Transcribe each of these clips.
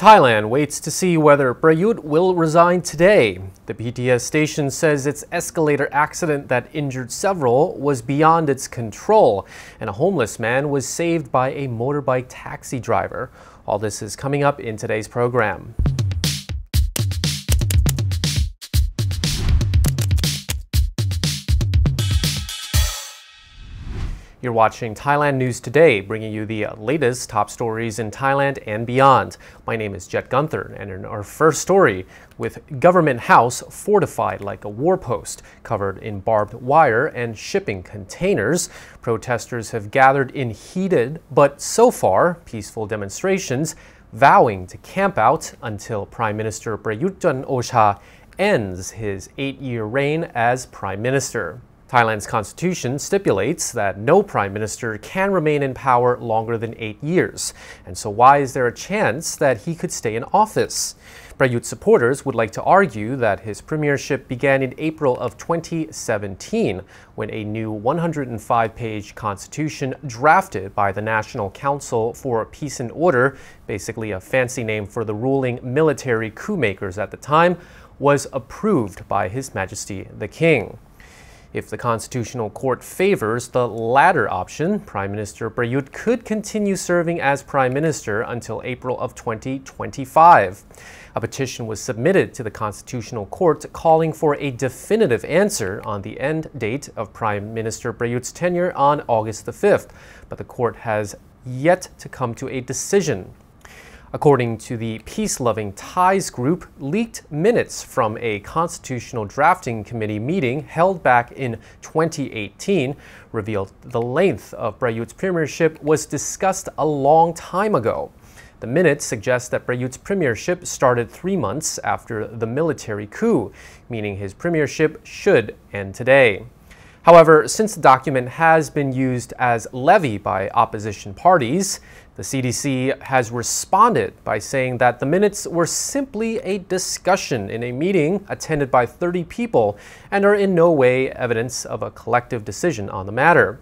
Thailand waits to see whether Prayut will resign today. The BTS station says its escalator accident that injured several was beyond its control, and a homeless man was saved by a motorbike taxi driver. All this is coming up in today's program. You're watching Thailand News Today, bringing you the latest top stories in Thailand and beyond. My name is Jet Gunther, and in our first story, with Government House fortified like a war post, covered in barbed wire and shipping containers, protesters have gathered in heated but so far peaceful demonstrations, vowing to camp out until Prime Minister Prayut Chan-o-cha ends his eight-year reign as Prime Minister. Thailand's constitution stipulates that no prime minister can remain in power longer than eight years. And so, why is there a chance that he could stay in office? Prayut supporters would like to argue that his premiership began in April of 2017 when a new 105 page constitution drafted by the National Council for Peace and Order, basically a fancy name for the ruling military coup makers at the time, was approved by His Majesty the King. If the Constitutional Court favors the latter option, Prime Minister Prayut could continue serving as Prime Minister until April of 2025. A petition was submitted to the Constitutional Court calling for a definitive answer on the end date of Prime Minister Prayut's tenure on August the 5th, but the court has yet to come to a decision. According to the Peace Loving Thais group, leaked minutes from a constitutional drafting committee meeting held back in 2018 revealed the length of Prayut's premiership was discussed a long time ago. The minutes suggest that Prayut's premiership started three months after the military coup, meaning his premiership should end today. However, since the document has been used as levy by opposition parties, the CDC has responded by saying that the minutes were simply a discussion in a meeting attended by 30 people and are in no way evidence of a collective decision on the matter.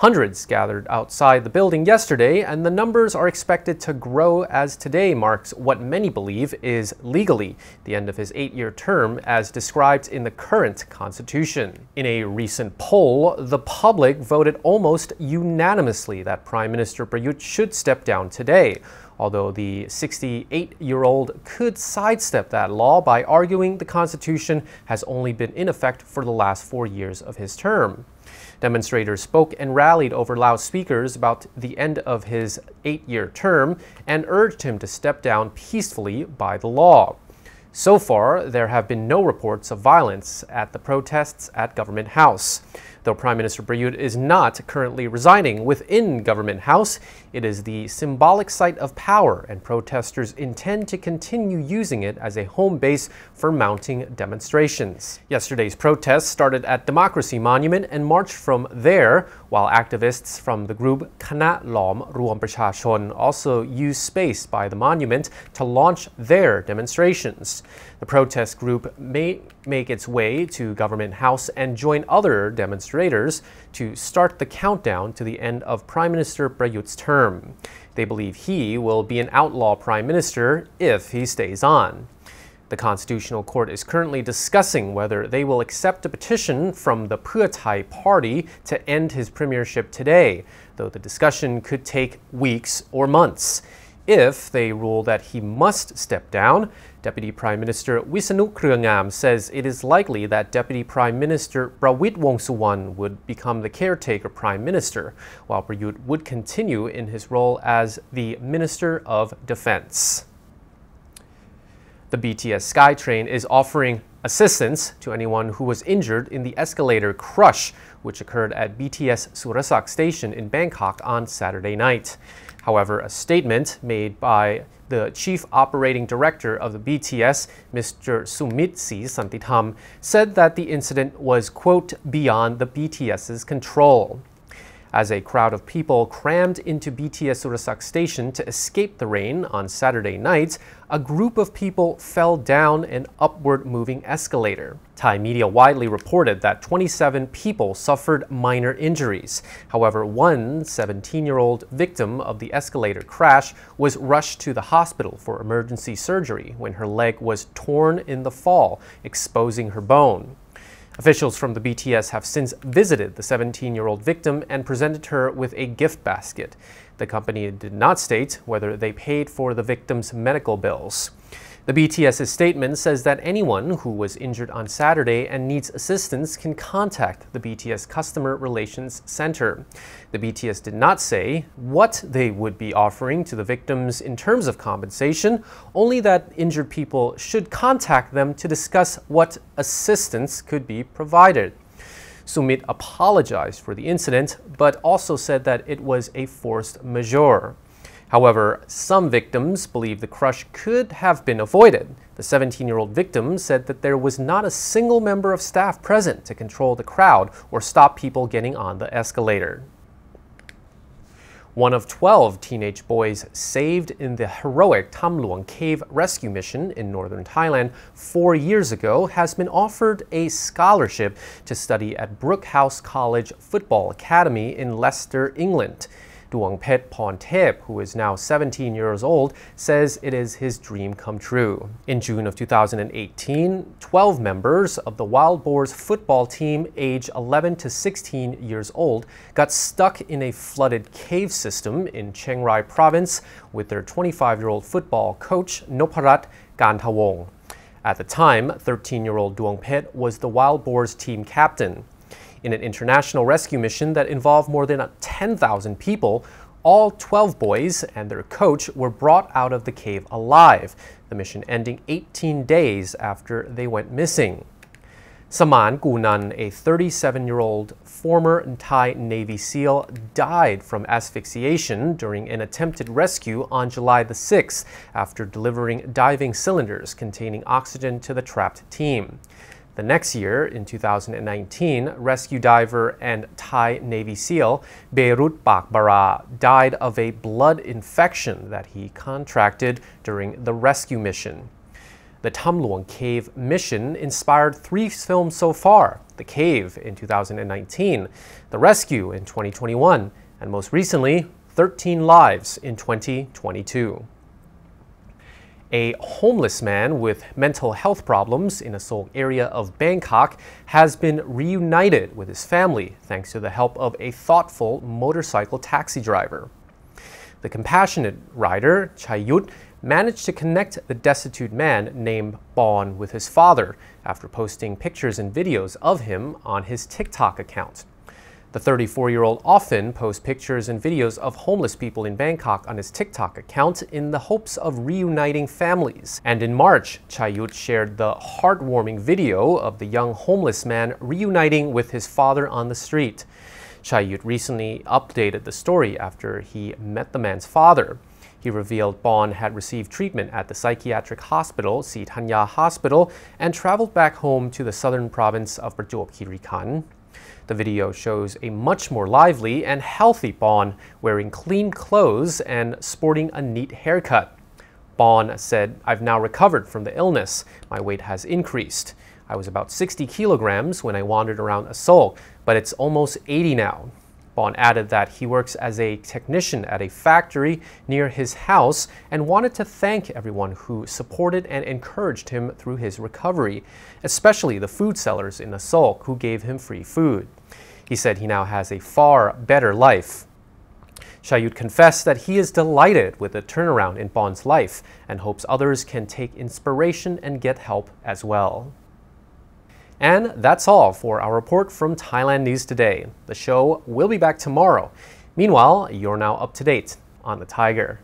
Hundreds gathered outside the building yesterday, and the numbers are expected to grow as today marks what many believe is legally the end of his eight year term as described in the current constitution. In a recent poll, the public voted almost unanimously that Prime Minister Prayut should step down today although the 68 year old could sidestep that law by arguing the Constitution has only been in effect for the last four years of his term. Demonstrators spoke and rallied over loudspeakers about the end of his eight year term and urged him to step down peacefully by the law. So far, there have been no reports of violence at the protests at Government House. Though Prime Minister Prayut is not currently resigning within Government House, it is the symbolic site of power, and protesters intend to continue using it as a home base for mounting demonstrations. Yesterday's protests started at Democracy Monument and marched from there, while activists from the group Kana Lom Ruam Prachachon also used space by the monument to launch their demonstrations. The protest group may make its way to Government House and join other demonstrators to start the countdown to the end of Prime Minister Prayut's term. They believe he will be an outlaw prime minister if he stays on. The Constitutional Court is currently discussing whether they will accept a petition from the Pheu Thai party to end his premiership today, though the discussion could take weeks or months. If they rule that he must step down, Deputy Prime Minister Wisanu Kruangam says it is likely that Deputy Prime Minister Prawit Wongsuwan would become the caretaker Prime Minister, while Prayut would continue in his role as the Minister of Defense. The BTS SkyTrain is offering assistance to anyone who was injured in the escalator crush, which occurred at BTS Surasak Station in Bangkok on Saturday night. However, a statement made by the chief operating director of the BTS, Mr. Sumitsi Santitham, said that the incident was, quote, beyond the BTS's control. As a crowd of people crammed into BTS Surasak station to escape the rain on Saturday night, a group of people fell down an upward moving escalator. Thai media widely reported that 27 people suffered minor injuries. However, one 17 year old victim of the escalator crash was rushed to the hospital for emergency surgery when her leg was torn in the fall, exposing her bone. Officials from the BTS have since visited the 17 year old victim and presented her with a gift basket. The company did not state whether they paid for the victim's medical bills. The BTS's statement says that anyone who was injured on Saturday and needs assistance can contact the BTS Customer Relations Center. The BTS did not say what they would be offering to the victims in terms of compensation, only that injured people should contact them to discuss what assistance could be provided. Sumit apologized for the incident, but also said that it was a force majeure. However, some victims believe the crush could have been avoided. The 17 year old victim said that there was not a single member of staff present to control the crowd or stop people getting on the escalator. One of 12 teenage boys saved in the heroic Tham Luang cave rescue mission in northern Thailand four years ago has been offered a scholarship to study at Brooke House College Football Academy in Leicester, England. Duangphet Promthep, who is now 17 years old, says it is his dream come true. In June of 2018, 12 members of the Wild Boars football team aged 11 to 16 years old got stuck in a flooded cave system in Chiang Rai province with their 25-year-old football coach Noparat Kantawong. At the time, 13-year-old Duangphet was the Wild Boars team captain. In an international rescue mission that involved more than uh, 10,000 people, all 12 boys and their coach were brought out of the cave alive, the mission ending 18 days after they went missing. Saman Gunan, a 37 year old former Thai Navy SEAL, died from asphyxiation during an attempted rescue on July the 6th after delivering diving cylinders containing oxygen to the trapped team. The next year, in 2019, rescue diver and Thai Navy SEAL Beirut Pakbara died of a blood infection that he contracted during the rescue mission. The Tham Luang Cave mission inspired three films so far The Cave in 2019, The Rescue in 2021, and most recently, 13 Lives in 2022 a homeless man with mental health problems in a Seoul area of Bangkok has been reunited with his family thanks to the help of a thoughtful motorcycle taxi driver. The compassionate rider, Chayut, managed to connect the destitute man named Bon with his father after posting pictures and videos of him on his TikTok account. The 34 year old often posts pictures and videos of homeless people in Bangkok on his TikTok account in the hopes of reuniting families. And in March, Chayut shared the heartwarming video of the young homeless man reuniting with his father on the street. Chayut recently updated the story after he met the man's father. He revealed Bon had received treatment at the psychiatric hospital, Srithanya Hospital, and traveled back home to the southern province of Prachuap Khiri Khan. The video shows a much more lively and healthy Bon wearing clean clothes and sporting a neat haircut. Bon said, I've now recovered from the illness. My weight has increased. I was about 60 kilograms when I wandered around Seoul, but it's almost 80 now. Bon added that he works as a technician at a factory near his house and wanted to thank everyone who supported and encouraged him through his recovery, especially the food sellers in Seoul who gave him free food. He said he now has a far better life. Chayut confessed that he is delighted with the turnaround in Bond's life and hopes others can take inspiration and get help as well. And that's all for our report from Thailand News Today. The show will be back tomorrow. Meanwhile, you're now up to date on the Thaiger.